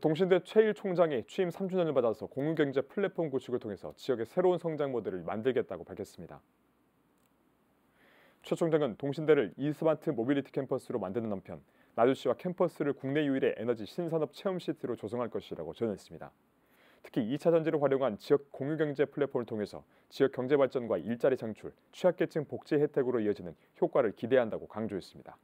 동신대 최일 총장이 취임 3주년을 맞아서 공유경제 플랫폼 구축을 통해서 지역의 새로운 성장 모델을 만들겠다고 밝혔습니다. 최 총장은 동신대를 e-smart mobility 캠퍼스로 만드는 한편 나주시와 캠퍼스를 국내 유일의 에너지 신산업 체험 city로 조성할 것이라고 전했습니다. 특히 2차 전지를 활용한 지역 공유경제 플랫폼을 통해서 지역 경제 발전과 일자리 창출, 취약계층 복지 혜택으로 이어지는 효과를 기대한다고 강조했습니다.